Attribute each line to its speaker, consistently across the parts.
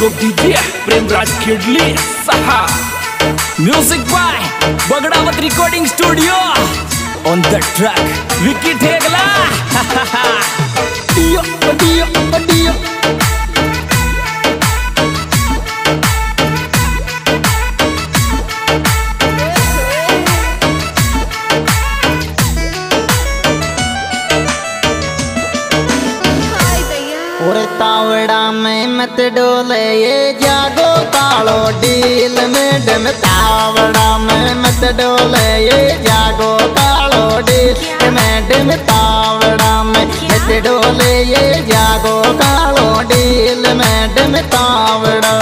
Speaker 1: Mixing of DJ Premraj Kidli सहा music by Bagdawat recording studio on the
Speaker 2: track Vicky Thegla और तावड़ा में मत डोले ये जागो कालो डील में डम तावड़ा में मत डोले ये जागो कालो डील में डम तावड़ा में मत डोले ये जागो कालो डील में डम तावड़ा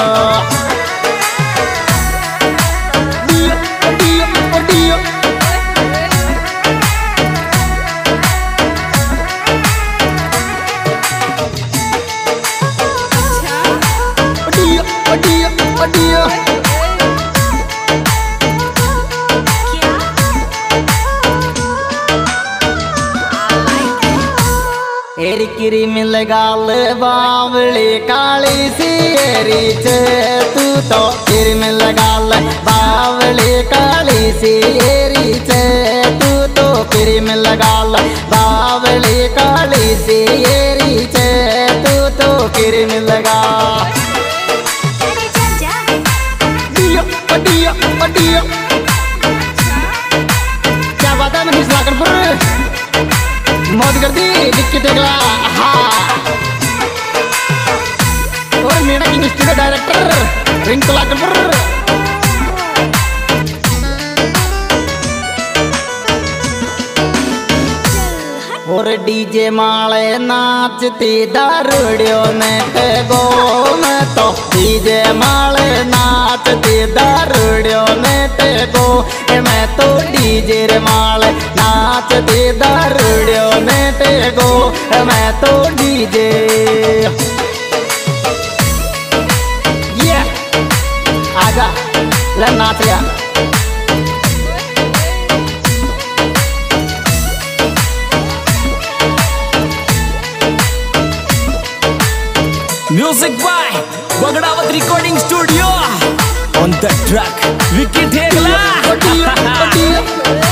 Speaker 2: किरी मिल गाल बावली काली सी एरी चे तू। तो किरी मिल गाल बावली काली सी एरी चे तू। तो किरी मिल गाल बावली काली सी एरी चे तू। तो किरी मिल गा क्या बात है मनीष लाकड़पुर मौत कर दी, डिक्की डायरेक्टर रिंकू लाकड़पुर और डीजे माले नाचती दारुड़ियों ने गो में तो डीजे माले नाचती दारुड़ियों ने ते गो मैं तो डीजे रे माले नाचती दारुड़ियों ने ते गो मैं तो डीजे आजा ले नाच लिया
Speaker 1: music by Bagdawat recording studio on the track Vicky
Speaker 2: Thegla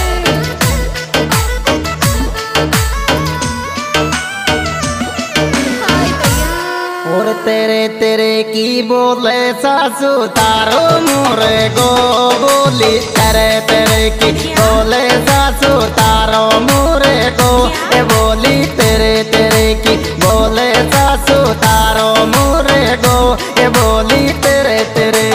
Speaker 2: तेरे तेरे की बोले सासू, तारो मोरे गो बोली। तेरे तेरे की बोले सासू, तारो मोरे गो। ए बोली, तेरे तेरे की बोले सासू, तारो मोरे गो। ए बोली, तेरे तेरे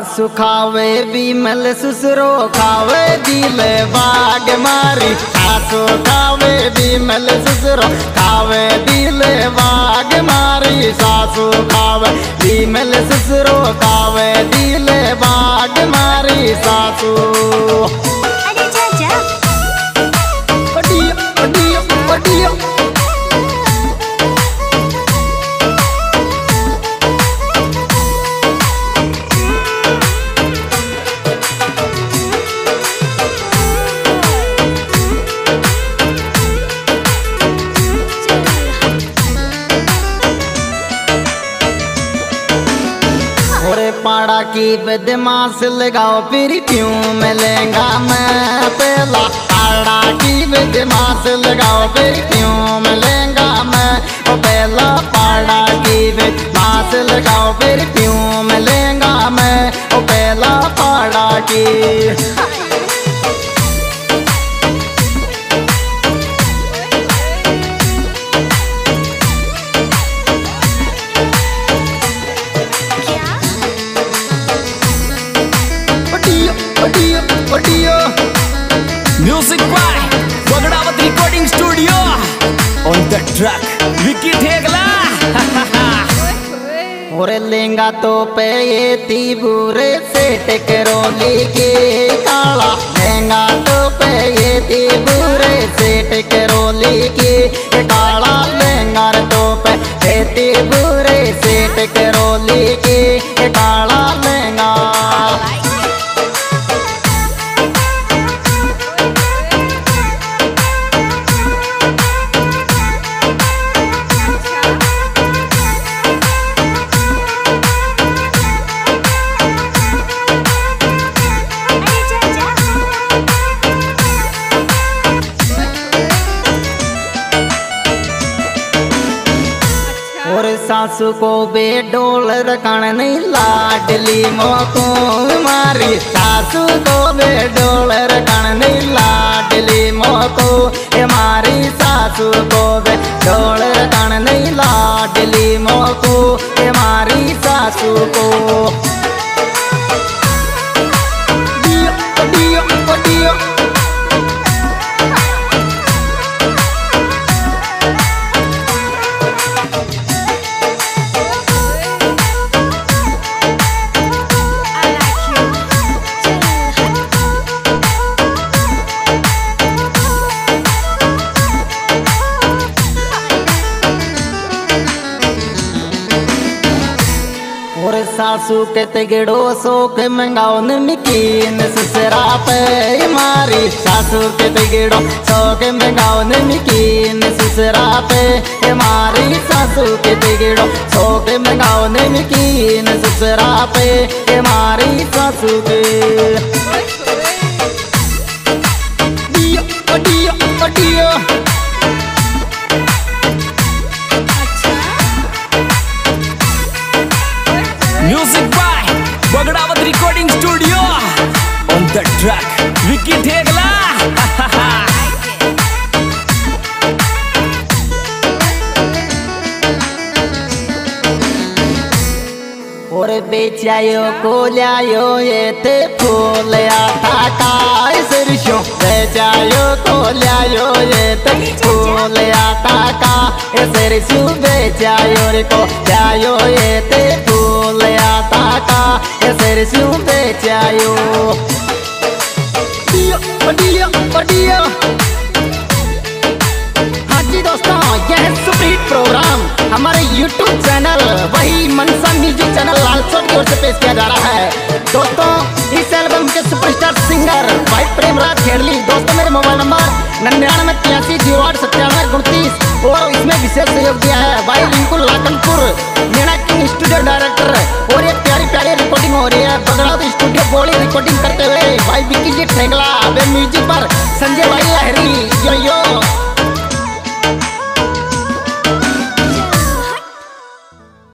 Speaker 2: और सासु खावे बीमल ससुरो खावे दिल बाग मारी। सासु खावे बीमल ससुरो खावे दिल बाग मारी। सासु खावे बीमल ससुरो खावे दिल बाग मारी। सासु की बदमाश लगाओ फिर क्यों मिलेगा मैं पहला पाड़ा की बदमाश लगाओ फिर क्यों मिलेगा मैं ओ पहला पाड़ा की बदमाश लगाओ फिर क्यों मिलेगा मैं ओ पहला पाड़ा की
Speaker 1: ट्रैक विकी ठेगला
Speaker 2: और लेंगा तो पे ये तीबूरे से टेकरोली के काला लेंगा तो पे ये तीबूरे से टेकरोली सासू को बेडोल रखण नहीं लाडली मोको मारी सासू को बेडोल रखण नहीं लाडली मोको मारी सासू को बेडोल रखण नहीं लाडली मोको मारी सासू को सासू के तगड़ो शोक मंगाओ नमकीन ससरा पे मारी सासू के तिगड़ो शोक मंगाओ नमकीन ससरा पे मारी सासू के तिगड़ो शोक मंगाओ नमकीन ससुरा पे मारी सासू के और बेचायो को लायो ये फूल आता का सरसों बेचायो को लायो ये फूल आता बेचायो रे को लायो ये फूल आता बेचायो डियो हाँ दोस्तों यह है प्रोग्राम हमारे YouTube चैनल, वही मनसा म्यूज़िक चैनल लालसोट की ओर से पेश किया जा रहा है। दोस्तों, इस एल्बम के सुपरस्टार सिंगर भाई प्रेमराज खेड़ली, दोस्तों, मेरे मोबाइल नंबर निन्यानवे तिरासी ज़ीरो आठ सत्तानवे उनतीस और इसमें विशेष सहयोग दिया है। भाई Rinku Lakhanpur, Meena king studio director और ये प्यारी प्यारी रिकॉर्डिंग हो रही है। बगड़ाउद स्टूडियो बोली रिकॉर्डिंग करते हुए, भाई विक्की जी ठेगला म्यूज़िक पर, संजय भाई लहरी